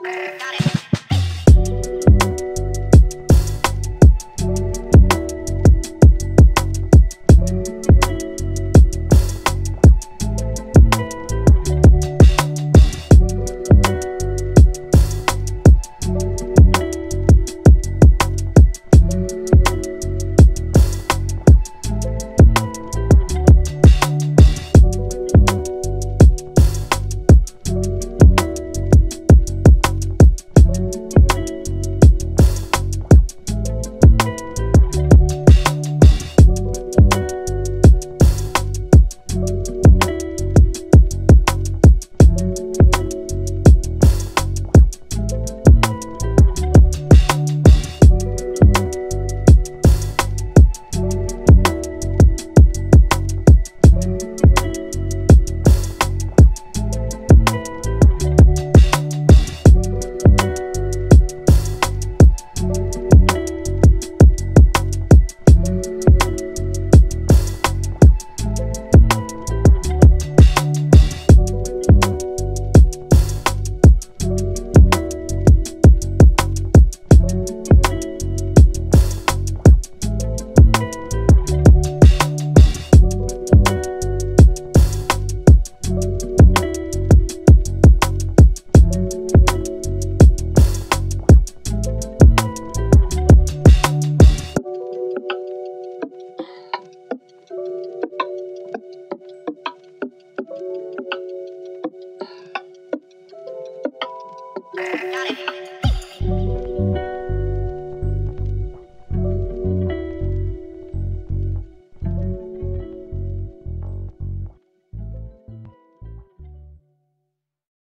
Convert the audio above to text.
Música Got it.